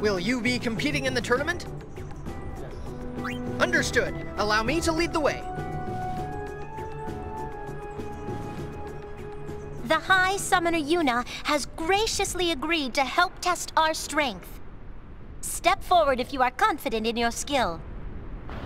Will you be competing in the tournament? Understood. Allow me to lead the way. The High Summoner Yuna has graciously agreed to help test our strength. Step forward if you are confident in your skill.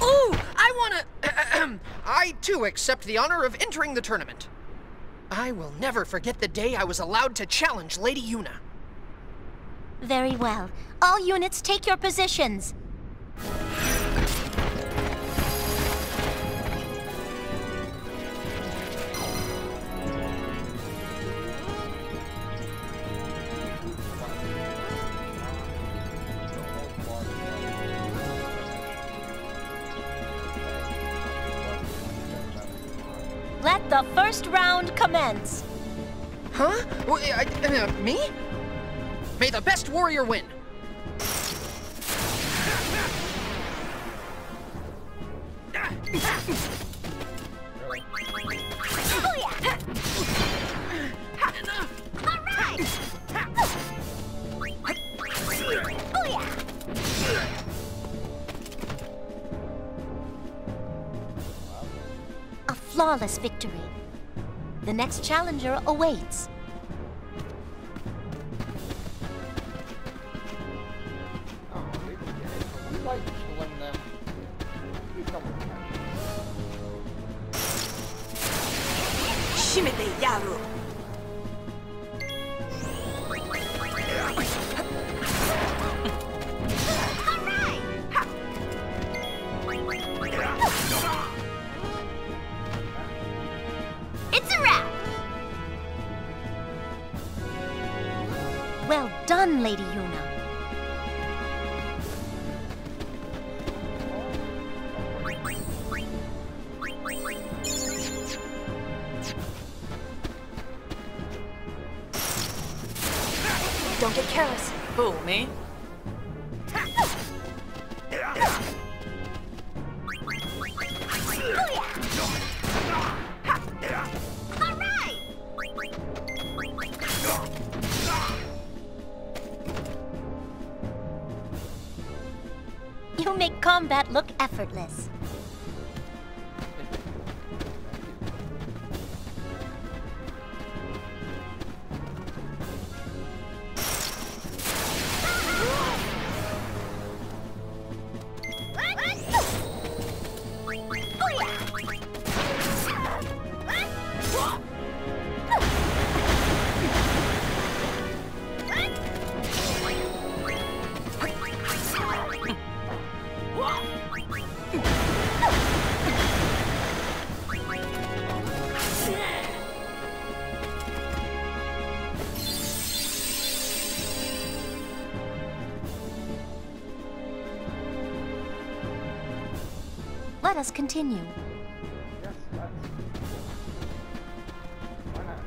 Ooh, I wanna... I too accept the honor of entering the tournament. I will never forget the day I was allowed to challenge Lady Yuna. Very well. All units take your positions. Let the first round commence. Huh? W- I- uh, me? May the best warrior win. A flawless victory. The next challenger awaits. Well done, Lady Yuna. You make combat look effortless. Let us continue. Yes, that's... Why not?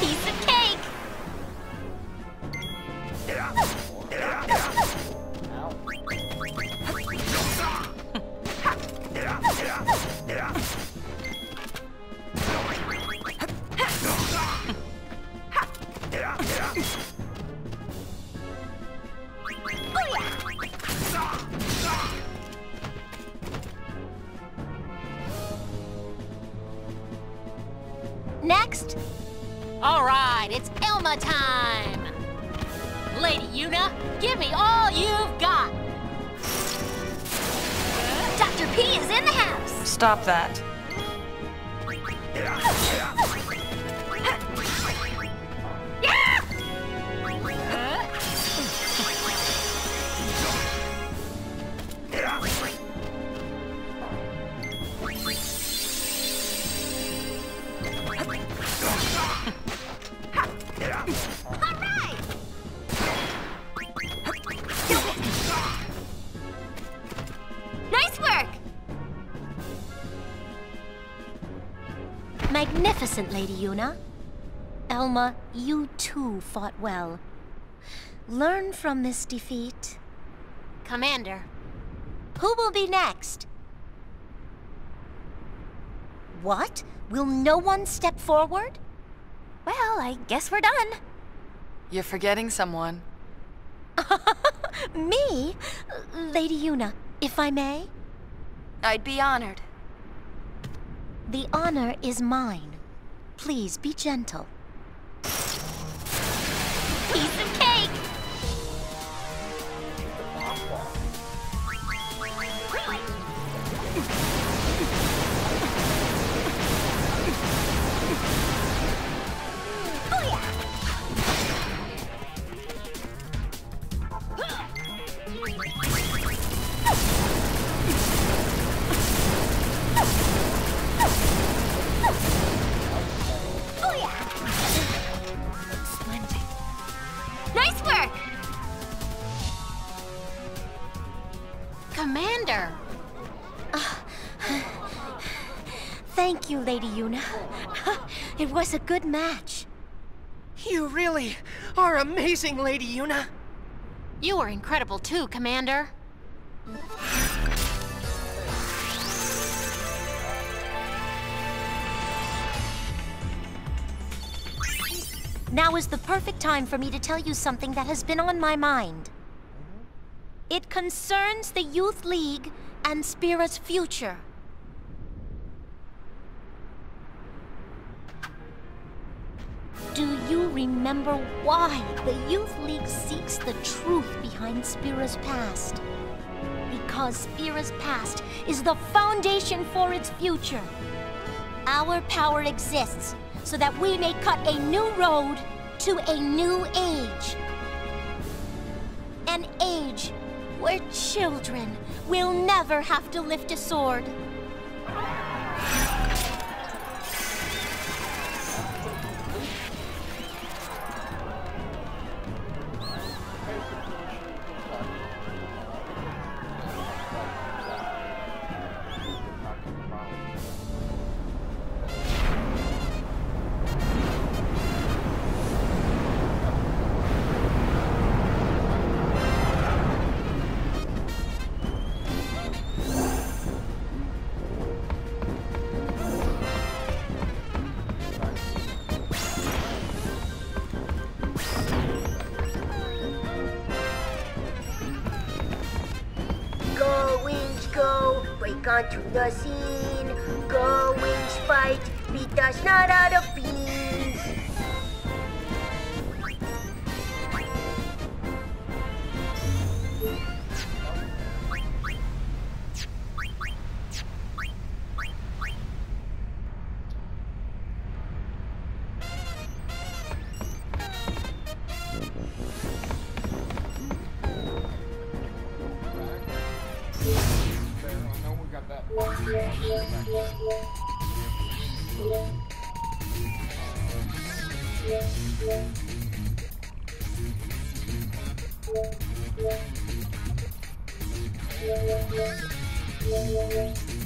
Piece of cake! Ow. Is in the house. Stop that. Nice Magnificent, Lady Yuna. Elma, you too fought well. Learn from this defeat. Commander, Who will be next? What? Will no one step forward? Well, I guess we're done. You're forgetting someone. Me? Lady Yuna, if I may? I'd be honored. The honor is mine. Please be gentle. Commander! Thank you, Lady Yuna. It was a good match. You really are amazing, Lady Yuna. You are incredible too, Commander. Now is the perfect time for me to tell you something that has been on my mind. It concerns the Youth League and Spira's future. Do you remember why the Youth League seeks the truth behind Spira's past? Because Spira's past is the foundation for its future. Our power exists so that we may cut a new road to a new age. An age where children We'll never have to lift a sword. Onto the scene. Go, Winch, fight, beat us not out of beans. Yeah, yeah, yeah.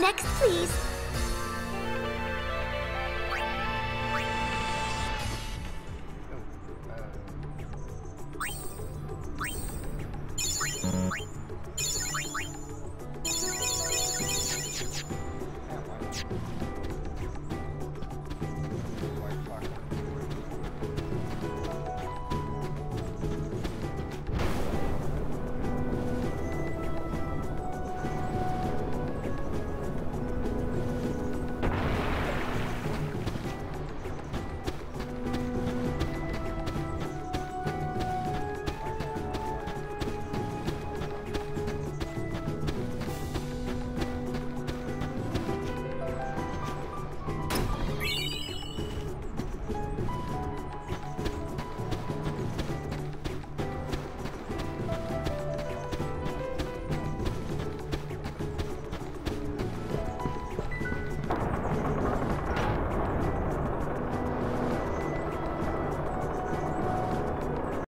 Next please.